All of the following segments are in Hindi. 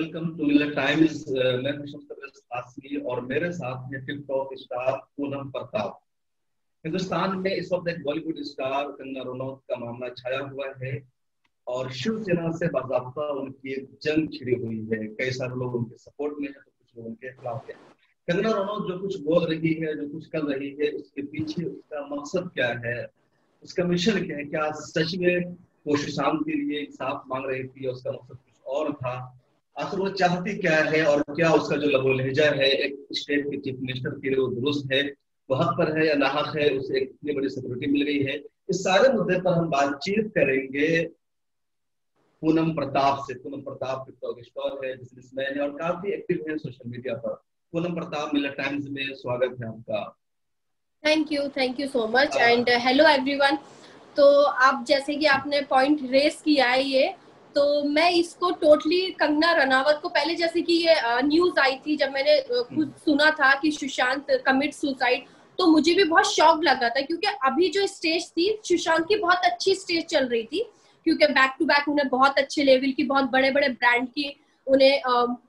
वेलकम टू मिलर टाइम्स मैं कासमी और मेरे साथ है टिकटॉक स्टार पूनम प्रताप। हिंदुस्तान में इस वक्त एक बॉलीवुड स्टार कंगना रनौत का मामला छाया हुआ है और शिवसेना से बाजाबता उनकी जंग छिड़ी हुई है। कई सारे लोग उनके सपोर्ट में है तो कुछ लोग उनके खिलाफ है। कंगना रनौत जो कुछ बोल रही है, जो कुछ कर रही है, उसके पीछे उसका मकसद क्या है? उसका मिशन क्या है? क्या सच में वो सुशांत के लिए इंसाफ मांग रही थी उसका मकसद कुछ और था? आखिर वो चाहती क्या है और क्या उसका जो लबो लहजा है एक स्टेट के चीफ मिनिस्टर के लिए वो दुरुस्त है वो हक पर है या नाहक है उसे एक इतनी बड़ी सिक्योरिटी मिल गई है। इस सारे मुद्दे पर हम बातचीत करेंगे पूनम प्रताप से। पूनम प्रताप टिकटॉक है बिजनेसमैन है और काफ़ी एक्टिव है सोशल मीडिया पर। पूनम प्रताप मिलर टाइम्स में स्वागत है आपका। Thank you thank you so much and hello everyone तो आप जैसे कि आपने पॉइंट रेस किया है ये तो मैं इसको टोटली कंगना रनावत को पहले जैसे कि ये न्यूज़ आई थी जब मैंने खुद हम्म। सुना था कि सुशांत कमिट सुसाइड तो मुझे भी बहुत शौक लगा था क्योंकि अभी जो स्टेज थी सुशांत की बहुत अच्छी स्टेज चल रही थी क्योंकि बैक टू बैक उन्हें बहुत अच्छे लेवल की बहुत बड़े बड़े ब्रांड की उन्हें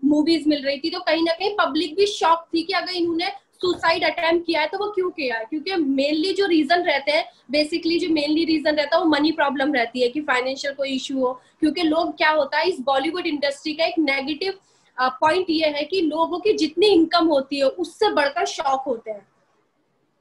मूवीज़ मिल रही थी तो कहीं ना कहीं पब्लिक भी शौक थी कि अगर इन्होंने सुसाइड अटेम्प्ट किया है तो वो क्यों किया है? क्योंकि मेनली जो रीजन रहते हैं बेसिकली जो मेनली रीजन रहता है, वो मनी प्रॉब्लम रहती है, कि फाइनेंशियल कोई इशू हो। क्योंकि लोग क्या होता है, इस बॉलीवुड इंडस्ट्री का एक नेगेटिव पॉइंट ये है कि लोगों की जितनी इनकम होती है, उससे बढ़कर शौक होते हैं।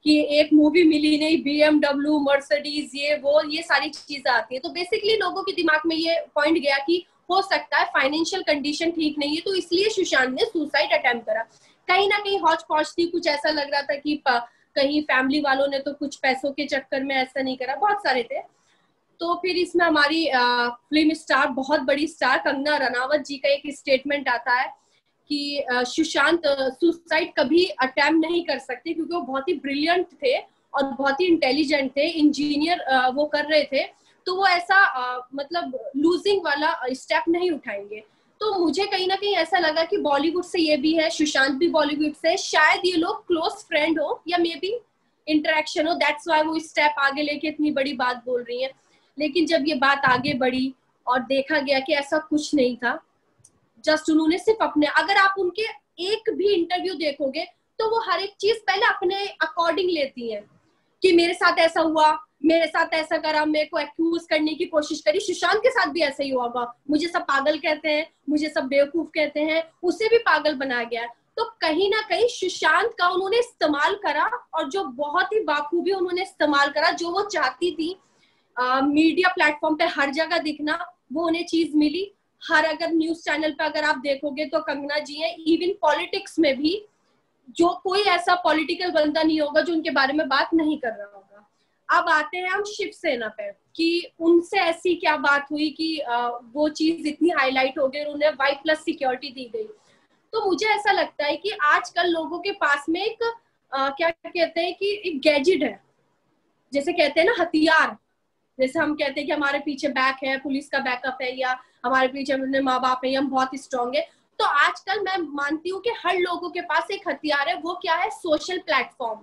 कि एक मूवी मिली नहीं बी एमडब्ल्यू मर्सडीज ये, वो, ये सारी चीज़ें आती है। तो बेसिकली लोगों के दिमाग में ये पॉइंट गया कि हो सकता है फाइनेंशियल कंडीशन ठीक नहीं है तो इसलिए सुशांत ने सुसाइड अटेम्प्ट करा। कहीं ना कहीं हौच पौच थी, कुछ ऐसा लग रहा था कि कहीं फैमिली वालों ने तो कुछ पैसों के चक्कर में ऐसा नहीं करा, बहुत सारे थे। तो फिर इसमें हमारी फ़िल्म स्टार बहुत बड़ी स्टार कंगना रनावत जी का एक स्टेटमेंट आता है कि सुशांत सुसाइड कभी अटेम्प्ट नहीं कर सकते क्योंकि वो बहुत ही ब्रिलियंट थे और बहुत ही इंटेलिजेंट थे इंजीनियर वो कर रहे थे। तो वो ऐसा मतलब लूजिंग वाला स्टेप नहीं उठाएँगे। तो मुझे कहीं ना कहीं ऐसा लगा कि बॉलीवुड से ये भी है, सुशांत भी बॉलीवुड से शायद ये लोग क्लोज फ्रेंड हो या मे बी इंटरेक्शन हो। दैट्स वाई वो स्टेप आगे लेके इतनी बड़ी बात बोल रही है। लेकिन जब ये बात आगे बढ़ी और देखा गया कि ऐसा कुछ नहीं था जस्ट उन्होंने सिर्फ़ अपने, अगर आप उनके एक भी इंटरव्यू देखोगे तो वो हर एक चीज़ पहले अपने अकॉर्डिंग लेती है कि मेरे साथ ऐसा हुआ मेरे साथ ऐसा करा मेरे को एक्यूज करने की कोशिश करी। सुशांत के साथ भी ऐसा ही हुआ मुझे सब पागल कहते हैं मुझे सब बेवकूफ़ कहते हैं उसे भी पागल बनाया गया। तो कहीं ना कहीं सुशांत का उन्होंने इस्तेमाल करा और जो बहुत ही बाखूबी उन्होंने इस्तेमाल करा जो वो चाहती थी आ, मीडिया प्लेटफॉर्म पे हर जगह दिखना वो उन्हें चीज़ मिली। हर अगर न्यूज़ चैनल पे अगर आप देखोगे तो कंगना जी है इवन पॉलिटिक्स में भी जो कोई ऐसा पॉलिटिकल बंदा नहीं होगा जो उनके बारे में बात नहीं कर रहा होगा। अब आते हैं हम शिवसेना पे कि उनसे ऐसी क्या बात हुई कि वो चीज़ इतनी हाईलाइट हो गई उन्हें वाई प्लस सिक्योरिटी दी गई। तो मुझे ऐसा लगता है कि आजकल लोगों के पास में एक आ, क्या कहते हैं कि एक गैजेट है। जैसे कहते हैं ना हथियार। जैसे हम कहते हैं कि हमारे पीछे बैक है पुलिस का बैकअप है या हमारे पीछे अपने माँ बाप है हम बहुत स्ट्रांग है। तो आजकल मैं मानती हूँ कि हर लोगों के पास एक हथियार है वो क्या है? सोशल प्लेटफॉर्म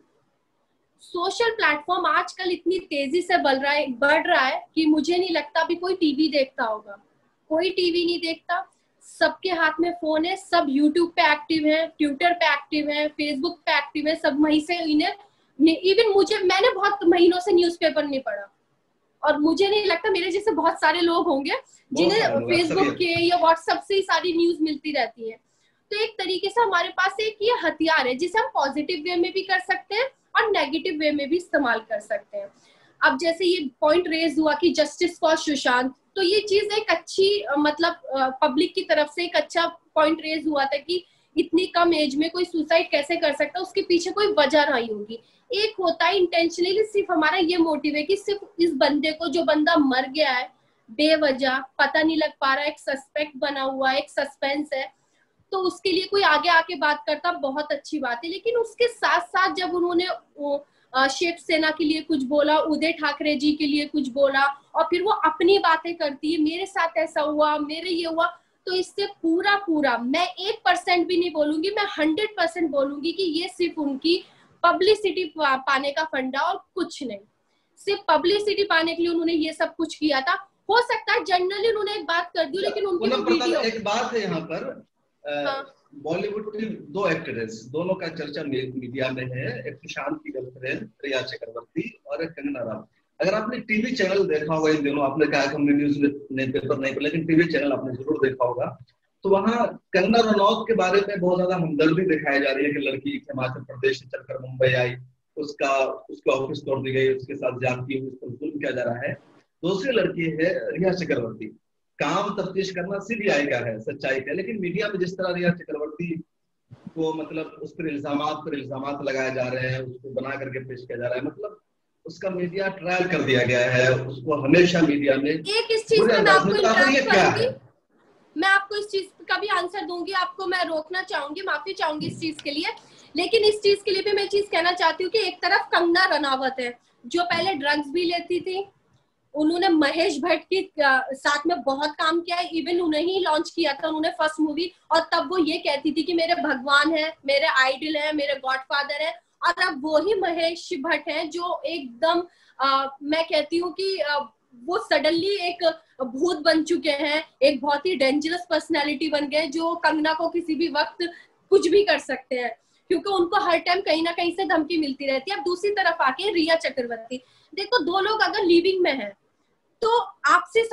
सोशल प्लेटफॉर्म आजकल इतनी तेज़ी से बढ़ रहा है बढ़ रहा है कि मुझे नहीं लगता अभी कोई टीवी देखता होगा। कोई टीवी नहीं देखता। सबके हाथ में फ़ोन है सब यूट्यूब पे एक्टिव है ट्विटर पे एक्टिव है फेसबुक पे एक्टिव है सब वहीं से इन्हें इवन मुझे मैंने बहुत महीनों से न्यूज़पेपर नहीं पढ़ा। और मुझे नहीं लगता मेरे जैसे बहुत सारे लोग होंगे जिन्हें फेसबुक के या व्हाट्सएप से ही सारी न्यूज़ मिलती रहती है। तो एक तरीके से हमारे पास एक ये हथियार है जिसे हम पॉजिटिव वे में भी कर सकते हैं और नेगेटिव वे में भी इस्तेमाल कर सकते हैं। अब जैसे ये पॉइंट रेज हुआ कि जस्टिस फॉर सुशांत तो ये चीज़ एक अच्छी मतलब पब्लिक की तरफ़ से एक अच्छा पॉइंट रेज हुआ था कि इतनी कम एज में कोई सुसाइड कैसे कर सकता, उसके पीछे कोई वजह रही होगी। एक होता है इंटेंशनली सिर्फ़ हमारा ये मोटिव है कि सिर्फ़ इस बंदे को जो बंदा मर गया है, बेवजह, पता नहीं लग पा रहा है एक सस्पेक्ट बना हुआ है एक सस्पेंस है तो उसके लिए कोई आगे आके बात करता बहुत अच्छी बात है। लेकिन उसके साथ साथ जब उन्होंने शिव सेना के लिए कुछ बोला उदय ठाकरे जी के लिए कुछ बोला और फिर वो अपनी बातें करती है मेरे साथ ऐसा हुआ मेरे ये हुआ तो इससे पूरा पूरा मैं एक परसेंट भी नहीं बोलूँगी मैं हंड्रेड परसेंट बोलूँगी कि ये सिर्फ़ उनकी पब्लिसिटी पाने का फंडा और कुछ नहीं। सिर्फ़ पब्लिसिटी पाने के लिए उन्होंने ये सब कुछ किया था। हो सकता है जनरली उन्होंने एक बात कर दी लेकिन उनकी एक बात है यहाँ पर। बॉलीवुड की दो एक्ट्रेस दोनों का चर्चा मीडिया में है। एक सुशांत की गर्लफ्रेंड रिया चक्रवर्ती और एक कंगना राव। अगर आपने टीवी चैनल देखा होगा, इन दिनों आपने कहा कि हमने न्यूज़ में पेपर नहीं लेकिन टीवी चैनल आपने ज़रूर देखा होगा। तो वहाँ कंगना रनौत के बारे में बहुत ज़्यादा हमदर्दी दिखाई जा रही है कि लड़की हिमाचल प्रदेश से चलकर मुंबई आई, उसका उसका ऑफ़िस तोड़ दी गई, उसके साथ जाती हुई उस पर जुल्म किया जा रहा है। दूसरी लड़की है रिया चक्रवर्ती। काम तफ्तीश करना सीबीआई का है सच्चाई का लेकिन मीडिया में जिस तरह रिया चक्रवर्ती को मतलब उस पर इल्ज़ाम पर इल्ज़ाम लगाए जा रहे हैं उसको बना करके पेश किया जा रहा है मतलब उसका मीडिया ट्रायल कर दिया गया है उसको हमेशा मीडिया में एक इस चीज़ में आपको क्या मैं आपको इस चीज़ का भी आंसर दूँगी आपको मैं रोकना चाहूँगी माफ़ी चाहूँगी इस चीज़ के लिए। लेकिन इस चीज़ के लिए भी मैं चीज़ कहना चाहती हूँ कि एक तरफ़ कंगना रनावत है जो पहले ड्रग्स भी लेती थी उन्होंने महेश भट्ट के साथ में बहुत काम किया है इवन उन्हें ही लॉन्च किया था उन्होंने फ़र्स्ट मूवी और तब वो ये कहती थी कि मेरे भगवान है मेरे आइडल है मेरे गॉडफादर है और अब वो ही महेश भट्ट हैं जो एकदम मैं कहती हूँ कि आ, वो सडनली एक भूत बन चुके हैं एक बहुत ही डेंजरस पर्सनैलिटी बन गए जो कंगना को किसी भी वक्त कुछ भी कर सकते हैं क्योंकि उनको हर टाइम कहीं ना कहीं से धमकी मिलती रहती है। अब दूसरी तरफ़ आके रिया चक्रवर्ती देखो दो लोग अगर लिविंग में है तो आपसे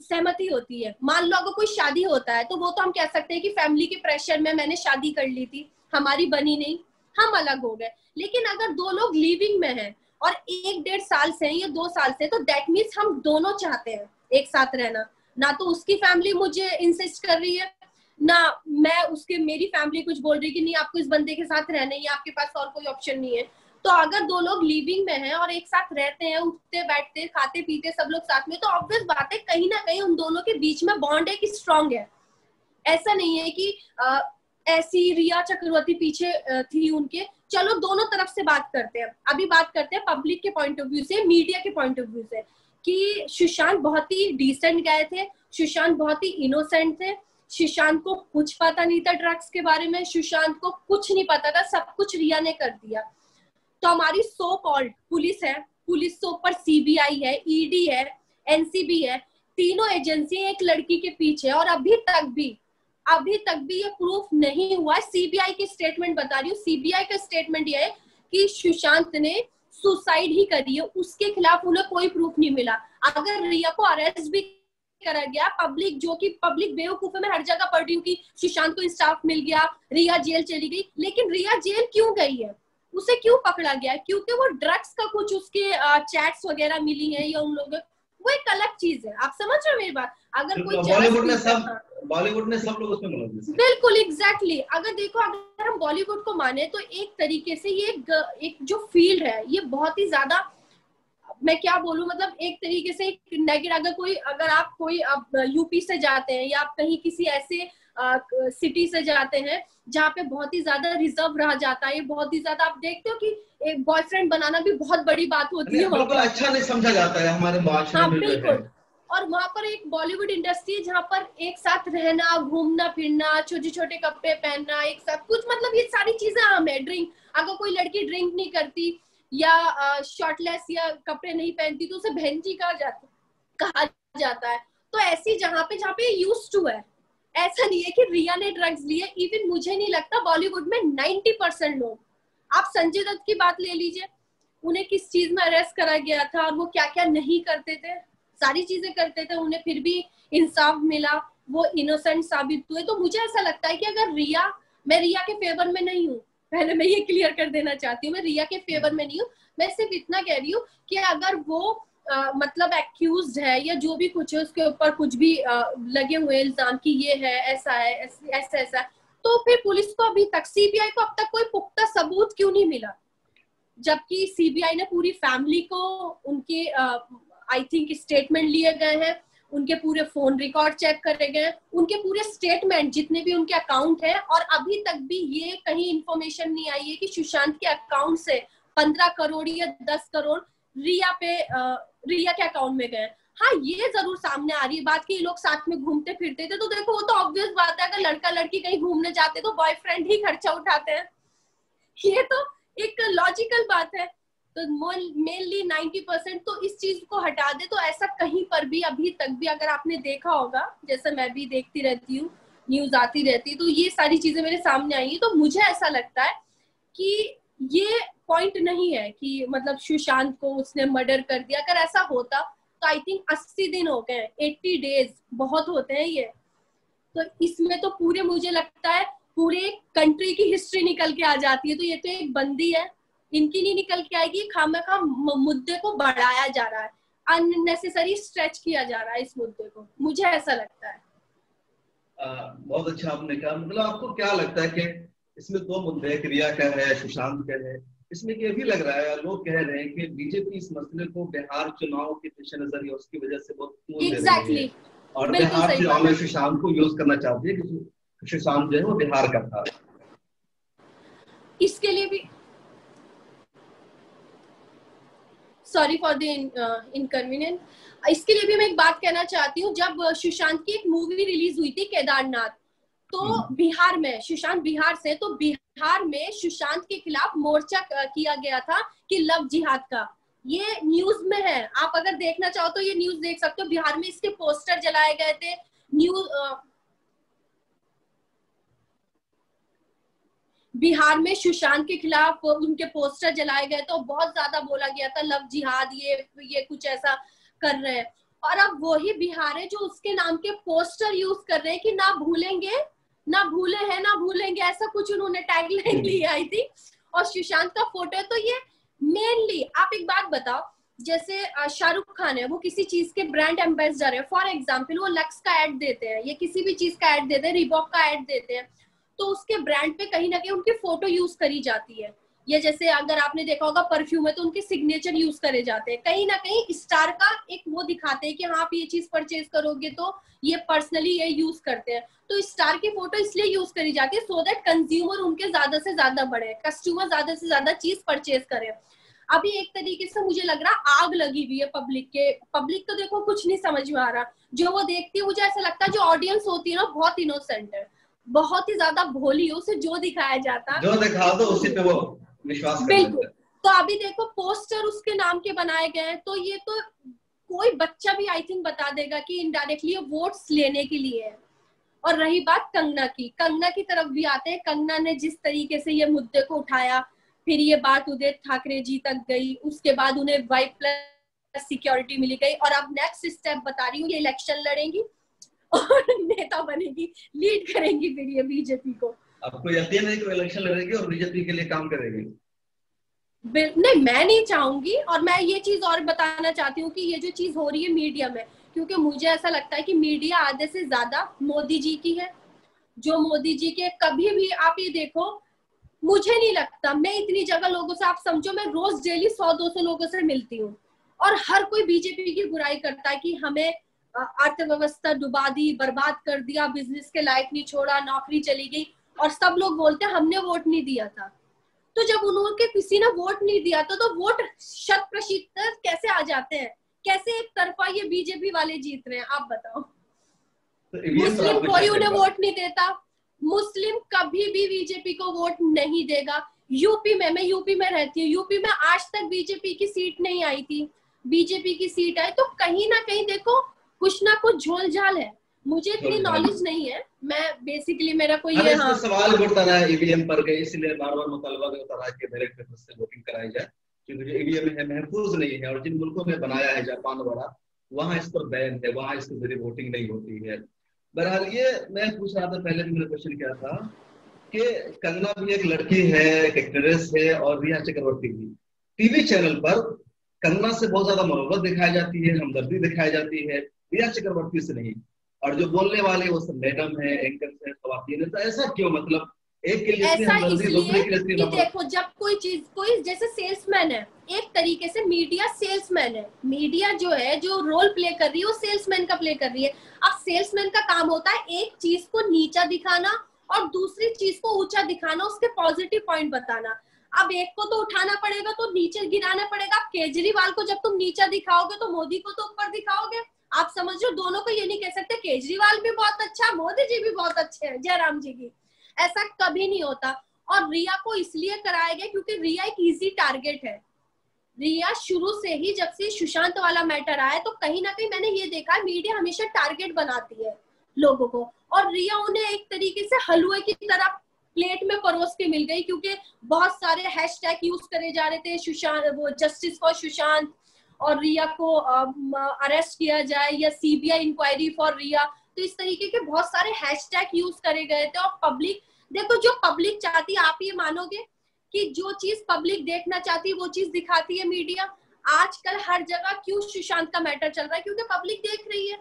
सहमति होती है। मान लो अगर कोई शादी होता है तो वो तो हम कह सकते हैं कि फैमिली के प्रेशर में मैंने शादी कर ली थी, हमारी बनी नहीं, हम अलग हो गए। लेकिन अगर दो लोग लिविंग में हैं और एक डेढ़ साल से या दो साल से तो दैट मीन्स हम दोनों चाहते हैं एक साथ रहना। ना तो उसकी फैमिली मुझे इंसिस्ट कर रही है, ना मैं उसके, मेरी फैमिली कुछ बोल रही कि नहीं, आपको इस बंदे के साथ रहना है आपके पास और कोई ऑप्शन नहीं है। तो अगर दो लोग लिविंग में हैं और एक साथ रहते हैं, उठते, बैठते, खाते, पीते, सब लोग साथ में तो ऑब्वियस बात है, कहीं ना कहीं उन दोनों के बीच में बॉन्ड एक स्ट्रांग है। ऐसा नहीं है कि ऐसी रिया चक्रवर्ती पीछे थी उनके। चलो, दोनों तरफ़ से बात करते हैं। अभी बात करते हैं पब्लिक के पॉइंट ऑफ़ व्यू से मीडिया के पॉइंट ऑफ़ व्यू से, कि सुशांत बहुत ही डिसेंट गए थे, सुशांत बहुत ही इनोसेंट थे, सुशांत को कुछ पता नहीं था ड्रग्स के बारे में, सुशांत को कुछ नहीं पता था, सब कुछ रिया ने कर दिया। तो हमारी सो कॉल्ड पुलिस है पुलिस से ऊपर सीबीआई है ईडी e है एनसीबी है, तीनों एजेंसी एक लड़की के पीछे और अभी तक भी, अभी तक भी ये प्रूफ नहीं हुआ सीबीआई की स्टेटमेंट बता रही हूँ। सीबीआई का स्टेटमेंट ये है कि सुशांत ने सुसाइड ही करी है। उसके खिलाफ उन्हें कोई प्रूफ नहीं मिला। अगर रिया को अरेस्ट भी करा गया पब्लिक जो कि पब्लिक बेवकूफ़ में हर जगह पढ़ रही हूँ कि सुशांत को इंसाफ मिल गया, रिया जेल चली गई। लेकिन रिया जेल क्यों गई है? उसे क्यों पकड़ा गया? क्योंकि वो ड्रग्स का कुछ उसके चैट्स वगैरह मिली है या उन लोगों वो एक अलग चीज़ है। आप समझ रहे हो मेरी बात? अगर कोई बॉलीवुड में सब बॉलीवुड में सब लोग उसमें बिल्कुल एग्जैक्टली exactly. अगर देखो अगर हम बॉलीवुड को माने तो एक तरीके से ये एक, एक जो फ़ील्ड है ये बहुत ही ज़्यादा मैं क्या बोलूँ? मतलब एक तरीके से नेगेटिव अगर कोई अगर आप कोई अब यूपी से जाते हैं या आप कहीं किसी ऐसे सिटी से जाते हैं जहाँ पे बहुत ही ज़्यादा रिज़र्व रह जाता है बहुत ही ज़्यादा आप देखते हो कि एक बॉयफ्रेंड बनाना भी बहुत बड़ी बात होती है बिल्कुल अच्छा नहीं समझा जाता है हमारे हाँ बिल्कुल। और वहाँ पर एक बॉलीवुड इंडस्ट्री है जहाँ पर एक साथ रहना घूमना फिरना छोटे छोटे कपड़े पहनना एक साथ कुछ मतलब ये सारी चीज़ें आम है ड्रिंक अगर कोई लड़की ड्रिंक नहीं करती या शॉर्टलेस या कपड़े नहीं पहनती तो उसे बहन जी कहा जाता कहा जाता है। तो ऐसी जहाँ पे जहाँ पे यूज़ टू है ऐसा नहीं है कि रिया ने ड्रग्स लिए इवन मुझे नहीं लगता बॉलीवुड में नाइन्टी परसेंट लोग। आप संजय दत्त की बात ले लीजिए, उन्हें किस चीज़ में अरेस्ट करा गया था और वो क्या क्या नहीं करते थे? सारी चीज़ें करते थे, उन्हें फिर भी इंसाफ मिला, वो इनोसेंट साबित हुए। तो मुझे ऐसा लगता है कि अगर रिया, मैं रिया के फेवर में नहीं हूँ, पहले मैं ये क्लियर कर देना चाहती हूँ, मैं रिया के फेवर में नहीं हूँ। मैं सिर्फ़ इतना कह रही हूँ कि अगर वो मतलब एक्यूज है या जो भी कुछ है उसके ऊपर कुछ भी आ, लगे हुए इल्ज़ाम की ये है ऐसा है ऐसा ऐसा तो फिर पुलिस को अभी तक सीबीआई को अब तक कोई पुख्ता सबूत क्यों नहीं मिला? जबकि सीबीआई ने पूरी फैमिली को उनके आई थिंक स्टेटमेंट लिए गए हैं उनके पूरे फ़ोन रिकॉर्ड चेक करे गए उनके पूरे स्टेटमेंट जितने भी उनके अकाउंट है और अभी तक भी ये कहीं इंफॉर्मेशन नहीं आई है कि सुशांत के अकाउंट से पंद्रह करोड़ या दस करोड़ रिया पे रिया के अकाउंट में गए। हाँ ये ज़रूर सामने आ रही है बात की ये लोग साथ में घूमते फिरते थे तो देखो, वो तो ऑब्वियस बात है, अगर लड़का लड़की कहीं घूमने जाते तो बॉयफ्रेंड ही खर्चा उठाते हैं। ये तो एक लॉजिकल बात है। तो मेनली नाइन्टी परसेंट तो इस चीज़ को हटा दे तो ऐसा कहीं पर भी, अभी तक भी अगर आपने देखा होगा, जैसे मैं भी देखती रहती हूँ न्यूज़ आती रहती तो ये सारी चीज़ें मेरे सामने आई है तो मुझे ऐसा लगता है कि ये पॉइंट नहीं है कि मतलब सुशांत को उसने मर्डर कर दिया। अगर ऐसा होता तो आई थिंक अस्सी दिन हो गए एट्टी डेज़ बहुत होते हैं ये। तो इसमें तो पूरे मुझे लगता है पूरे कंट्री की हिस्ट्री निकल के आ जाती है। तो ये तो एक बंदी है इनकी नहीं निकल के आएगी खामा खा मुद्दे को बढ़ाया जा रहा है। अननेसेसरी स्ट्रेच किया जा रहा है इस मुद्दे को। मुझे ऐसा लगता है। आ, बहुत अच्छा आपने कहा। मतलब आपको क्या लगता है कि इसमें दो मुद्दे क्रिया का है सुशांत का है। इसमें ये भी लग रहा है लोग कह रहे हैं कि बीजेपी इस मसले को बिहार चुनाव के पेश नज़र या उसकी वजह से बहुत exactly. और बिहार चुनाव में सुशांत को यूज़ करना चाहती है कि सुशांत जो है वो बिहार का था इसके लिए भी सॉरी फॉर द इनकन्वीनियंट इसके लिए भी मैं एक बात कहना चाहती हूँ जब सुशांत की एक मूवी रिलीज़ हुई थी केदारनाथ तो हम्म। बिहार में सुशांत बिहार से तो बिहार में सुशांत के खिलाफ मोर्चा किया गया था कि लव जिहाद का। ये न्यूज़ में है। आप अगर देखना चाहो तो ये न्यूज़ देख सकते हो। बिहार में इसके पोस्टर जलाए गए थे। न्यूज़ बिहार में सुशांत के खिलाफ उनके पोस्टर जलाए गए तो बहुत ज़्यादा बोला गया था, लव जिहाद, ये ये कुछ ऐसा कर रहे हैं। और अब वही बिहार है जो उसके नाम के पोस्टर यूज़ कर रहे हैं कि ना भूलेंगे ना भूले हैं ना भूलेंगे ऐसा कुछ उन्होंने टैगलाइन। ली आई थी और सुशांत का फ़ोटो है तो ये मेनली आप एक बात बताओ जैसे शाहरुख खान है वो किसी चीज़ के ब्रांड एम्बेसडर है। फॉर एग्ज़ाम्पल वो लक्स का एड देते हैं ये किसी भी चीज़ का एड देते हैं रिबॉक का एड देते हैं। तो उसके ब्रांड पे कहीं ना कहीं उनकी फ़ोटो यूज़ करी जाती है। या जैसे अगर आपने देखा होगा परफ्यूम है तो उनके सिग्नेचर यूज़ करे जाते हैं। कहीं ना कहीं स्टार का एक वो दिखाते हैं कि हाँ आप ये चीज़ परचेज करोगे तो ये पर्सनली ये यूज़ करते हैं। तो स्टार की फ़ोटो इसलिए यूज़ करी जाती है सो दैट कंज्यूमर उनके ज़्यादा से ज़्यादा बढ़े कस्टमर ज़्यादा से ज़्यादा चीज़ परचेज करे। अभी एक तरीके से मुझे लग रहा आग लगी हुई है पब्लिक के पब्लिक तो देखो कुछ नहीं समझ में आ रहा। जो वो देखती है, मुझे ऐसा लगता है जो ऑडियंस होती है ना, बहुत इनोसेंट है। बहुत ही ज़्यादा भोली उसे जो दिखाया जाता। जो दिखा दो उसी पे वो। विश्वास बिल्कुल। तो अभी देखो पोस्टर उसके नाम के बनाए गए हैं तो ये तो कोई बच्चा भी आई थिंक बता देगा कि इनडायरेक्टली ये वोट्स लेने के लिए है। और रही बात कंगना की कंगना की तरफ़ भी आते हैं। कंगना ने जिस तरीके से ये मुद्दे को उठाया फिर ये बात उदय ठाकरे जी तक गई उसके बाद उन्हें वाई प्लस सिक्योरिटी मिली गई। और अब नेक्स्ट स्टेप बता रही हूँ ये इलेक्शन लड़ेंगी और नेता बनेगी लीड करेंगी फिर ये बीजेपी को। आपको यकीन है कि इलेक्शन लड़ेगी और बीजेपी के लिए काम करेगी? नहीं, मैं नहीं चाहूँगी और मैं ये चीज़ और बताना चाहती हूँ कि ये जो चीज़ हो रही है मीडिया में, क्योंकि मुझे ऐसा लगता है कि मीडिया आधे से ज़्यादा मोदी जी की है। जो मोदी जी के कभी भी आप ये देखो, मुझे नहीं लगता, मैं इतनी जगह लोगों से, आप समझो, मैं रोज डेली सौ, दो सौ लोगों से मिलती हूँ और हर कोई बीजेपी की बुराई करता है कि हमें अर्थव्यवस्था डुबा दी, बर्बाद कर दिया, बिज़नेस के लायक नहीं छोड़ा, नौकरी चली गई। और सब लोग बोलते हैं हमने वोट नहीं दिया था। तो जब उन्होंने किसी ने वोट नहीं दिया था तो वोट शत प्रतिशत कैसे आ जाते हैं? कैसे एक तरफा ये बीजेपी वाले जीत रहे हैं? आप बताओ। तो मुस्लिम कोई उन्हें वोट नहीं देता। मुस्लिम कभी भी बीजेपी को वोट नहीं देगा। यूपी में मैं यूपी में रहती हूँ। यूपी में आज तक बीजेपी की सीट नहीं आई थी। बीजेपी की सीट आई। तो कहीं ना कहीं देखो कुछ ना कुछ झोल झाल है। मुझे इतनी नॉलेज नहीं है। मैं बेसिकली मेरा कोई ये हाँ। सवाल उठता रहा ईवीएम पर गए इसलिए बार बार मुतालबा करता रहा कि मेरे पेपर से वोटिंग कराई जाए। क्योंकि जो ईवीएम है महफूज नहीं है और जिन मुल्कों में बनाया है जापान वाला वहाँ इस पर बैन है वहाँ इसके ज़रिए वोटिंग नहीं होती है। बहरहाल ये मैं पूछ रहा था पहले भी मेरा क्वेश्चन क्या था कि कंगना भी एक लड़की है एक एक्ट्रेस है और रिया चक्रवर्ती भी। टीवी चैनल पर कंगना से बहुत ज़्यादा मोहब्बत दिखाई जाती है हमदर्दी दिखाई जाती है रिया चक्रवर्ती से नहीं। और जो बोलने वाले वो सब मैडम है एंकर है खवातीन है तो ऐसा क्यों? मतलब एक के लिए ऐसा इसलिए कि देखो जब कोई चीज़ कोई जैसे सेल्समैन है एक तरीके से मीडिया सेल्समैन है। मीडिया जो है जो रोल प्ले कर रही है वो सेल्समैन का प्ले कर रही है। अब सेल्समैन का काम होता है एक चीज़ को नीचा दिखाना और दूसरी चीज़ को ऊँचा दिखाना उसके पॉजिटिव पॉइंट बताना। अब एक को तो उठाना पड़ेगा तो नीचे गिराना पड़ेगा। केजरीवाल को जब तुम नीचा दिखाओगे तो मोदी को तो ऊपर दिखाओगे। आप समझ लो दोनों को ये नहीं कह सकते। केजरीवाल भी बहुत अच्छा मोदी जी भी बहुत अच्छे हैं, जयराम जी की। ऐसा कभी नहीं होता। और रिया को इसलिए कराया गया क्योंकि रिया एक इजी टारगेट है। रिया शुरू से ही जब से सुशांत वाला मैटर आया तो कहीं ना कहीं मैंने ये देखा मीडिया हमेशा टारगेट बनाती है लोगों को। और रिया उन्हें एक तरीके से हलवे की तरह प्लेट में परोस के मिल गई, क्योंकि बहुत सारे हैशटैग यूज़ करे जा रहे थे, सुशांत, वो जस्टिस फॉर सुशांत और रिया को अरेस्ट किया जाए या सीबीआई इंक्वायरी फॉर रिया। तो इस तरीके के बहुत सारे हैशटैग यूज़ करे गए थे और पब्लिक देखो जो पब्लिक चाहती आप ये मानोगे कि जो चीज़ पब्लिक देखना चाहती है, वो चीज़ दिखाती है मीडिया आजकल हर जगह क्यों सुशांत का मैटर चल रहा है? क्योंकि पब्लिक देख रही है।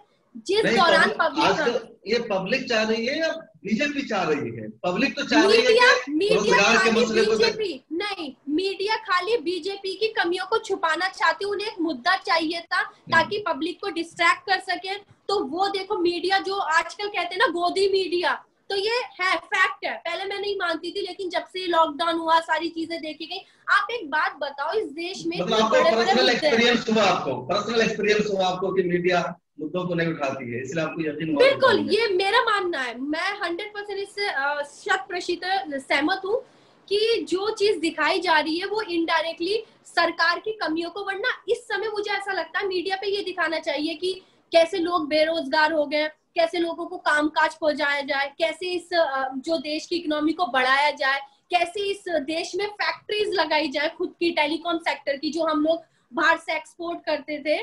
जिस दौरान पब्लिक ये पब्लिक चाह रही है या बीजेपी चाह रही है? पब्लिक तो चाह रही है मीडिया के मसले बीजेपी नहीं मीडिया खाली बीजेपी की कमियों को छुपाना चाहती उन्हें एक मुद्दा चाहिए था ताकि पब्लिक को डिस्ट्रैक्ट कर सके। तो वो देखो मीडिया जो आजकल कहते हैं ना गोदी मीडिया तो ये है फैक्ट है। पहले मैं नहीं मानती थी लेकिन जब से लॉकडाउन हुआ सारी चीज़ें देखी गई आप एक बात बताओ इस देश में मतलब बड़े पर्सनल एक्सपीरियंस हुआ आपको पर्सनल एक्सपीरियंस हुआ आपको कि मीडिया मुद्दों को नहीं उठाती है इसलिए आपको यकीन बिल्कुल ये मेरा मानना है। मैं हंड्रेड परसेंट इससे शत प्रतिशत सहमत हूँ कि जो चीज़ दिखाई जा रही है वो इनडायरेक्टली सरकार की कमियों को वरना इस समय मुझे ऐसा लगता है मीडिया पे ये दिखाना चाहिए कि कैसे लोग बेरोजगार हो गए कैसे लोगों को काम काज पहुँचाया जाए कैसे इस जो देश की इकोनॉमी को बढ़ाया जाए कैसे इस देश में फैक्ट्रीज लगाई जाए खुद की टेलीकॉम सेक्टर की जो हम लोग बाहर से एक्सपोर्ट करते थे।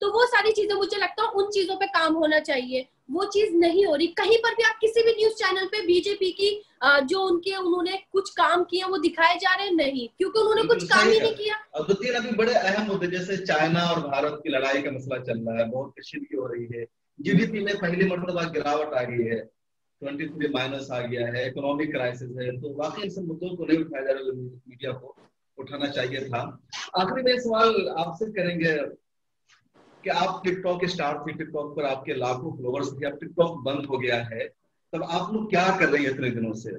तो वो सारी चीज़ें मुझे लगता है उन चीज़ों पे काम होना चाहिए। वो चीज़ नहीं हो रही। कहीं पर भी आप किसी भी न्यूज़ चैनल पे बीजेपी की जो उनके उन्होंने कुछ काम किया वो दिखाए जा रहे हैं? नहीं। क्योंकि उन्होंने कुछ काम ही नहीं किया। अभी बड़े अहम मुद्दे जैसे चाइना और भारत की लड़ाई का मसला चल रहा है बहुत कृषि की हो रही है। जीडीपी में पहली मरतबा गिरावट आ गई है। ट्वेंटी थ्री माइनस आ गया है इकोनॉमिक क्राइसिस है। तो वाकई इन सब मुद्दों को नहीं उठाया जा रहा मीडिया को उठाना चाहिए था। आखिरी में सवाल आपसे करेंगे। कि आप टिकटॉक स्टार थे टिकटॉक पर आपके लाखों फॉलोअर्स थे, अब टिकटॉक बंद हो गया है, तब आप लोग क्या कर रही है इतने दिनों से?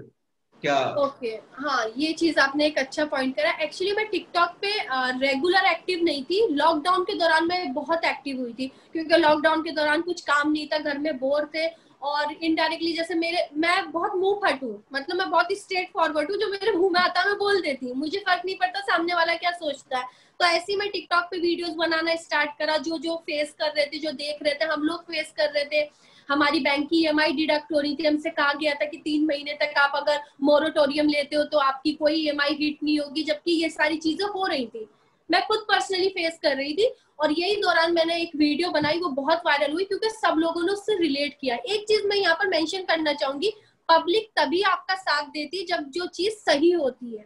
क्या ओके okay. हाँ ये चीज़ आपने एक अच्छा पॉइंट करा। एक्चुअली मैं टिकटॉक पे रेगुलर एक्टिव नहीं थी। लॉकडाउन के दौरान मैं बहुत एक्टिव हुई थी, क्योंकि लॉकडाउन के दौरान कुछ काम नहीं था, घर में बोर थे। और इनडायरेक्टली जैसे मेरे, मैं बहुत मुँह फट हूँ। मतलब मैं बहुत स्ट्रेट फॉरवर्ड हूँ, जो मेरे मुँह में आता है, मैं बोल देती हूँ। मुझे फ़र्क नहीं पड़ता सामने वाला क्या सोचता है। तो ऐसे ही मैं टिकटॉक पे वीडियोस बनाना स्टार्ट करा। जो जो फेस कर रहे थे, जो देख रहे थे, हम लोग फेस कर रहे थे। हमारी बैंक की ईएमआई डिडक्ट हो रही थी। हमसे कहा गया था कि तीन महीने तक आप अगर मोरोटोरियम लेते हो तो आपकी कोई ईएमआई हिट नहीं होगी, जबकि ये सारी चीज़ें हो रही थी। मैं खुद पर्सनली फेस कर रही थी और यही दौरान मैंने एक वीडियो बनाई, वो बहुत वायरल हुई क्योंकि सब लोगों ने उससे रिलेट किया। एक चीज़ मैं यहाँ पर मेंशन करना चाहूँगी पब्लिक तभी आपका साथ देती जब जो चीज़ सही होती है।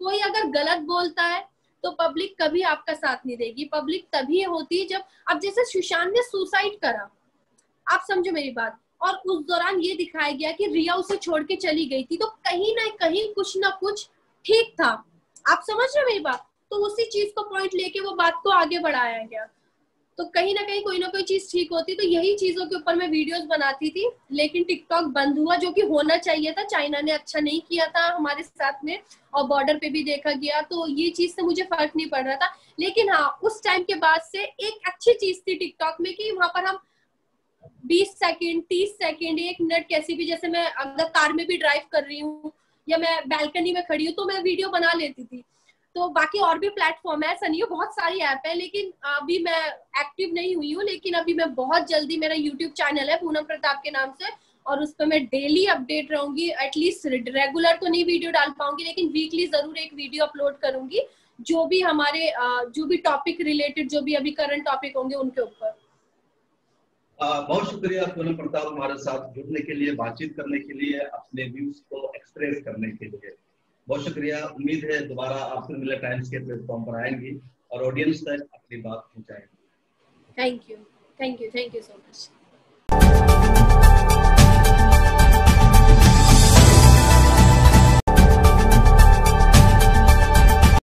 कोई अगर गलत बोलता है तो पब्लिक कभी आपका साथ नहीं देगी। पब्लिक तभी होती है जब, अब जैसे सुशांत ने सुसाइड करा, आप समझो मेरी बात। और उस दौरान ये दिखाया गया कि रिया उसे छोड़ के चली गई थी। तो कहीं ना कहीं कुछ ना कुछ ठीक था। आप समझ रहे मेरी बात? तो उसी चीज़ को पॉइंट लेके वो बात को आगे बढ़ाया गया। तो कहीं ना कहीं कोई ना कोई चीज़ ठीक होती। तो यही चीज़ों के ऊपर मैं वीडियोस बनाती थी, लेकिन टिकटॉक बंद हुआ, जो कि होना चाहिए था। चाइना ने अच्छा नहीं किया था हमारे साथ में, और बॉर्डर पे भी देखा गया। तो ये चीज़ से मुझे फ़र्क नहीं पड़ रहा था। लेकिन हाँ उस टाइम के बाद से एक अच्छी चीज़ थी टिकटॉक में कि वहाँ पर हम बीस सेकेंड तीस सेकेंड एक मिनट कैसी भी, जैसे मैं अगर कार में भी ड्राइव कर रही हूँ, या मैं बैल्कनी में खड़ी हूँ तो मैं वीडियो बना लेती थी। तो बाकी और भी प्लेटफॉर्म है। सनियो बहुत सारी ऐप है, लेकिन अभी मैं एक्टिव नहीं हुई हूँ, लेकिन अभी मैं बहुत जल्दी मेरा यूट्यूब चैनल है पूनम प्रताप के नाम से, और उस पर मैं डेली अपडेट रहूँगी एटलीस्ट रेगुलर तो नहीं वीडियो डाल पाऊँगी, लेकिन वीकली ज़रूर एक वीडियो अपलोड करूँगी, जो भी हमारे जो भी टॉपिक रिलेटेड जो भी अभी करंट टॉपिक होंगे उनके ऊपर। बहुत शुक्रिया पूनम प्रताप हमारे साथ जुड़ने के लिए, बातचीत करने के लिए, अपने व्यूज़ को एक्सप्रेस करने के लिए। बहुत शुक्रिया। उम्मीद है दोबारा आपसे मिले टाइम्स के प्लेटफॉर्म पर आएँगी और ऑडियंस तक अपनी बात पहुंचाएँगे। Thank you thank you thank you so much